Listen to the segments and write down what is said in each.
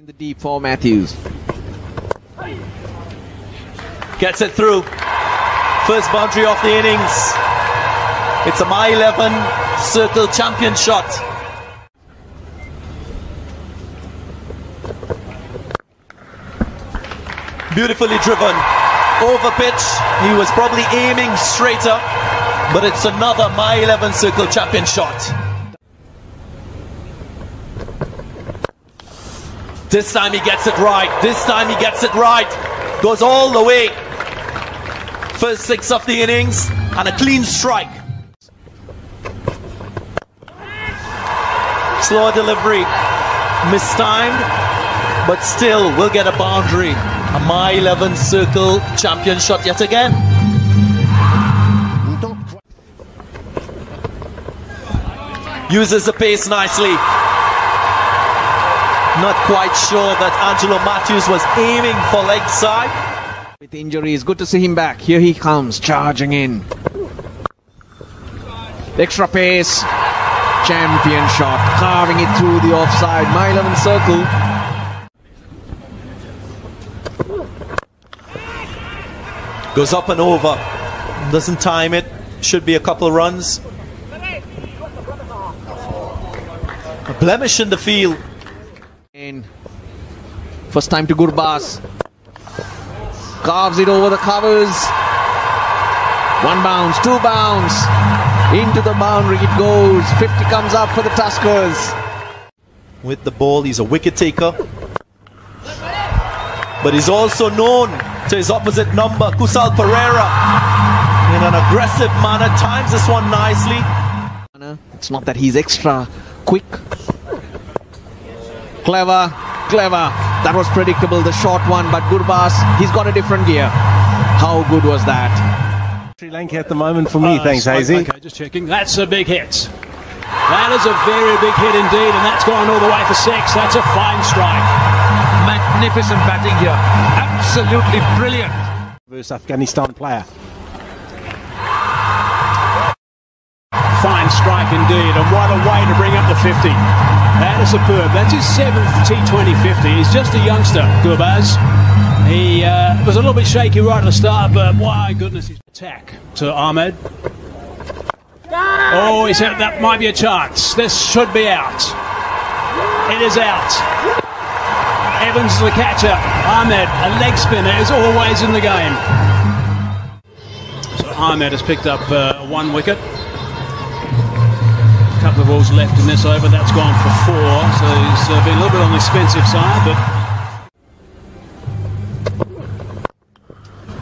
In the deep for Mathews. Gets it through. First boundary of the innings. It's a My 11 circle champion shot. Beautifully driven. Over pitch. He was probably aiming straighter, but it's another My 11 circle champion shot. This time he gets it right. This time he gets it right. Goes all the way. First six of the innings and a clean strike. Slow delivery. Mistimed, but still we'll get a boundary. A My 11 circle champion shot yet again. Uses the pace nicely. Not quite sure that Angelo Mathews was aiming for leg side. With injuries, good to see him back. Here he comes, charging in. Extra pace. Champion shot, carving it through the offside. My 11 circle. Goes up and over. Doesn't time it. Should be a couple of runs. A blemish in the field. First time to Gurbaz. Carves it over the covers. One bounce, two bounce. Into the boundary it goes. 50 comes up for the Tuskers. With the ball, he's a wicket taker. But he's also known to his opposite number, Kusal Perera. In an aggressive manner, times this one nicely. It's not that he's extra quick. Clever, clever. That was predictable, the short one, but Gurbaz, he's got a different gear. How good was that? Sri Lanka at the moment for me, Uh, thanks, smoke, Hazy. Okay, just checking. That's a big hit. That is a very big hit indeed, and that's gone all the way for six. That's a fine strike. Magnificent batting here. Absolutely brilliant. Versus Afghanistan player. Fine strike indeed, and what a way to bring up the 50. That is superb. That's his seventh T20 50. He's just a youngster, Gurbaz. He uh, was a little bit shaky right at the start, but my goodness, his attack to Ahmed. Oh, he said that might be a chance. This should be out. It is out. Evans is the catcher. Ahmed, a leg spinner, is always in the game. So Ahmed has picked up uh, one wicket. Of balls left in this over. That's gone for four. So he's uh, been a little bit on the expensive side, but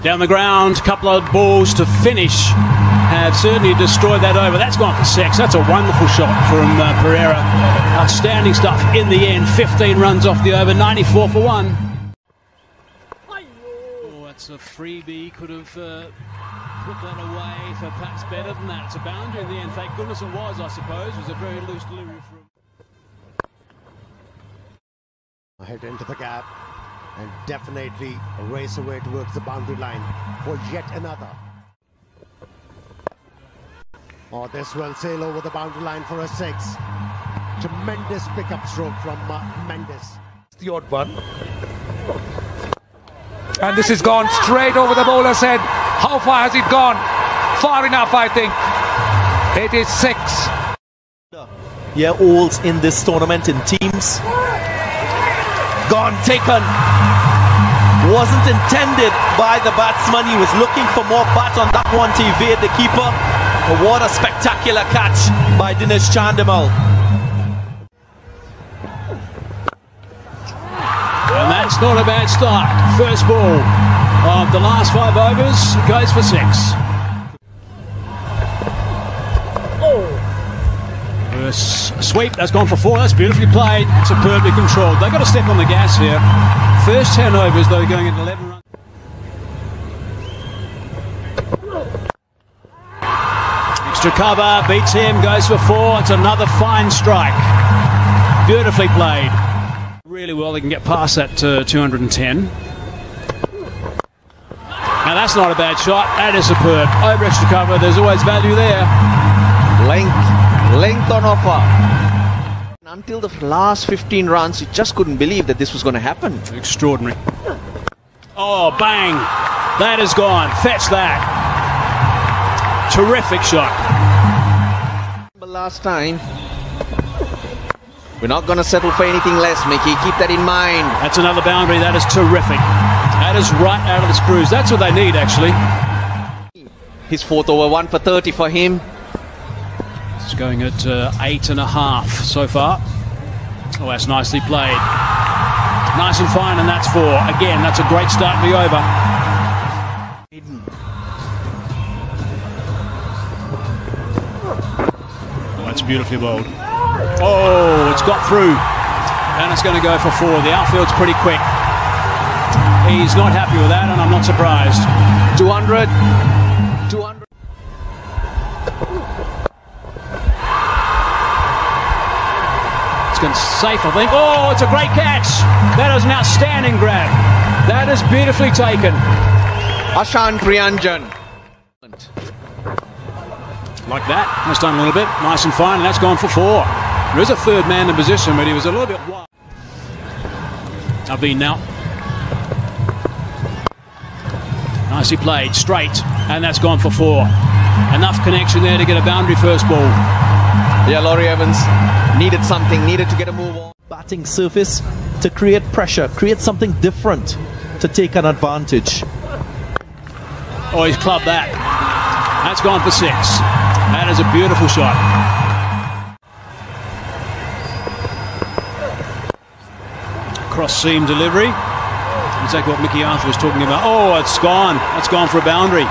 down the ground, a couple of balls to finish have certainly destroyed that over. That's gone for six. That's a wonderful shot from uh, Perera. Outstanding stuff in the end. 15 runs off the over, 94 for one. Oh, that's a freebie. Could have uh, put that away for perhaps better than that. It's a boundary in the end. Thank goodness it was, I suppose. It was a very loose delivery from. Head into the gap and definitely race away towards the boundary line for yet another. Oh, this will sail over the boundary line for a six. Tremendous pickup stroke from uh, Mendis. The odd one. And this has gone straight over the bowler's head. How far has it gone? Far enough, I think. It is six. Yeah, alls in this tournament in teams. Gone, taken. Wasn't intended by the batsman. He was looking for more bat on that one to evade the keeper. But what a spectacular catch by Dinesh Chandimal. And that's not a bad start. First ball of the last five overs goes for six. First sweep, that's gone for four. That's beautifully played, superbly controlled. They've got to step on the gas here. First 10 overs, though, going at 11 runs. Extra cover, beats him, goes for four. It's another fine strike. Beautifully played. Really well, they can get past that uh, 210. Now that's not a bad shot. That is superb. Over extra cover. There's always value there. Length, length on offer. Until the last 15 runs, you just couldn't believe that this was going to happen. Extraordinary. Oh, bang! That is gone. Fetch that. Terrific shot. But last time, we're not going to settle for anything less, Mickey. Keep that in mind. That's another boundary. That is terrific. That is right out of the screws. That's what they need, actually. His fourth over, one for 30 for him. It's going at uh, eight and a half so far. Oh, that's nicely played. Nice and fine, and that's four. Again, that's a great start to the over. Oh, that's beautifully bowled. Oh, it's got through. And it's going to go for four. The outfield's pretty quick. He's not happy with that, and I'm not surprised. 200. 200. It's going safe, I think. Oh, it's a great catch. That is an outstanding grab. That is beautifully taken. Ashan Priyanjan. Like that. That's done a little bit. Nice and fine, and that's gone for four. There is a third man in position, but he was a little bit wide. Aveen now. Nicely played, straight, and that's gone for four. Enough connection there to get a boundary first ball. Yeah, Laurie Evans needed something, needed to get a move on. Batting surface to create pressure, create something different to take an advantage. Oh, he's clubbed that. That's gone for six. That is a beautiful shot. Cross seam delivery. Exactly what Mickey Arthur was talking about. Oh, it's gone. That's gone for a boundary.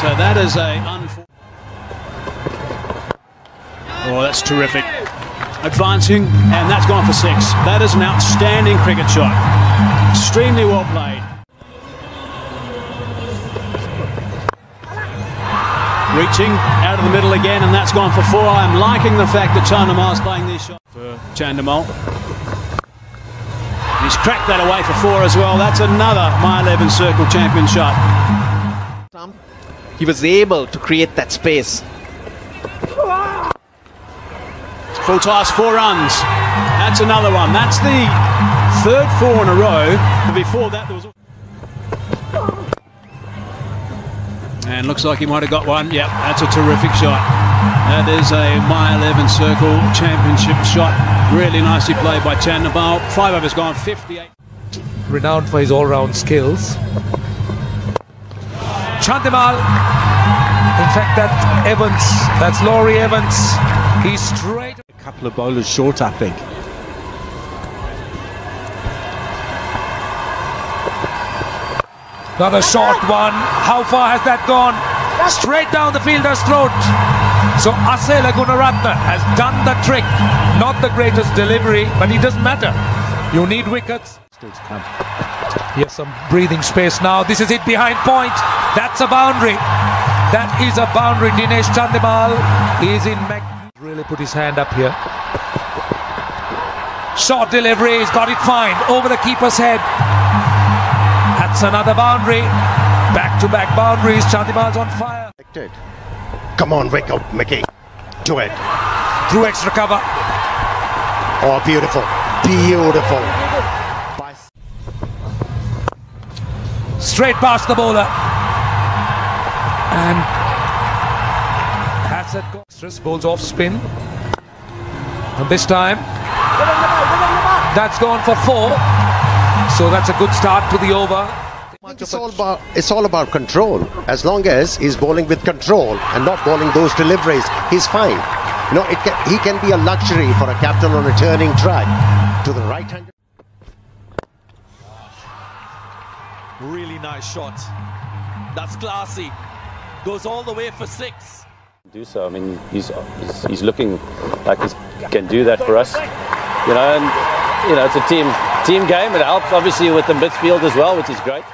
So that is a Oh, that's terrific. Advancing, and that's gone for six. That is an outstanding cricket shot. Extremely well played. Reaching out of the middle again, and that's gone for four. I'm liking the fact that Chandimal's playing this shot for Chandimal. He's cracked that away for four as well. That's another My 11 Circle champion shot. He was able to create that space. Full toss, four runs. That's another one. That's the third four in a row. Before that, there was. And looks like he might have got one. Yep, that's a terrific shot. That is a My 11 Circle Championship shot. Really nicely played by Chandimal. Five overs gone, 58. Renowned for his all-round skills. Chandimal. In fact, that Evans, that's Laurie Evans. He's straight. A couple of bowlers short, I think. Another short one. How far has that gone? Straight down the fielder's throat. So Asela Gunaratne has done the trick. Not the greatest delivery, but it doesn't matter. You need wickets. Still to come. Here's some breathing space now. This is it behind point. That's a boundary. That is a boundary. Dinesh Chandimal is in Mac. Really put his hand up here. Short delivery. He's got it fine. Over the keeper's head. That's another boundary. Back to back boundaries. Chandimal's on fire. Come on, wake up, Mickey. Do it. Through extra cover. Oh, beautiful. Beautiful. Straight past the bowler. And has it stress bowls off spin. And this time that's gone for four. So that's a good start to the over. I think it's all about it's all about control. As long as he's bowling with control and not bowling those deliveries, he's fine. You know, it can, he can be a luxury for a captain on a turning track to the right hand. Really nice shot. That's classy. Goes all the way for six. do so. I mean, he's, he's he's looking like he can do that for us. You know, and you know it's a team team game. It helps obviously with the midfield as well, which is great.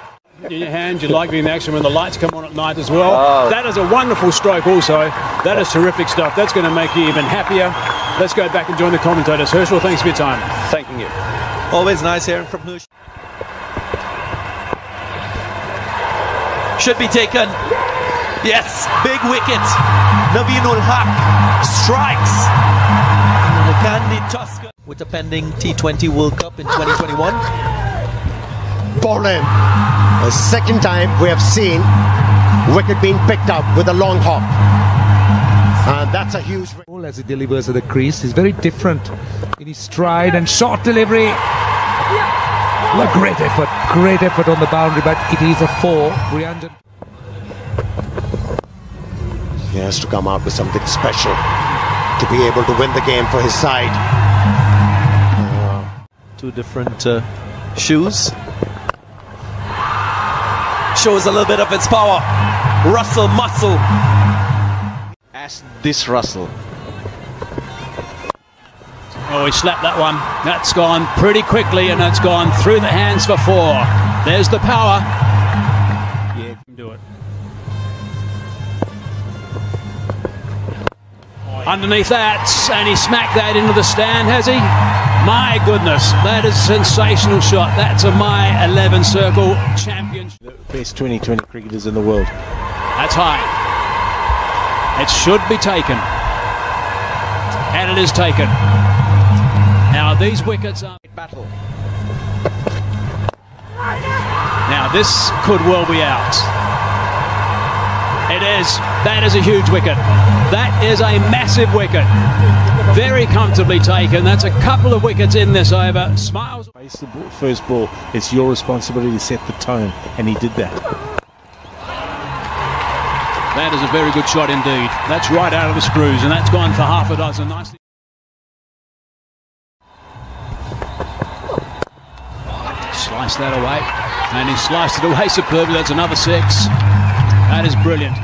In your hand, you like being in action when the lights come on at night as well. Oh. That is a wonderful stroke, also. That is terrific stuff. That's going to make you even happier. Let's go back and join the commentators. Herschelle, thanks for your time. Thanking you. Always nice hearing from Hush. Should be taken. Yes, big wicket. Naveen ul Haq strikes. Kandy Tusker with the pending T20 World Cup in 2021. Bowling. The second time we have seen wicket being picked up with a long hop. And that's a huge. Ball as he delivers at the crease. He's very different in his stride and short delivery. Well, a great effort, great effort on the boundary, but it is a four. Rianjan. He has to come out with something special to be able to win the game for his side. Two different uh, shoes. Shows a little bit of its power. Russell muscle. As this Russell. Oh, he slapped that one. That's gone pretty quickly and it's gone through the hands for four. There's the power. Yeah, can do it. Underneath that, and he smacked that into the stand, has he? My goodness, that is a sensational shot. That's a my 11 circle champion. Best 2020 cricketers in the world. That's high. It should be taken. And it is taken. Now these wickets are Battle. Now this could well be out. It is. That is a huge wicket. That is a massive wicket. Very comfortably taken. That's a couple of wickets in this over. Smiles. Face the first ball. It's your responsibility to set the tone, and he did that. That is a very good shot indeed. That's right out of the screws, and that's gone for half a dozen. Nicely. Slice that away, and he sliced it away superbly. That's another six. That is brilliant.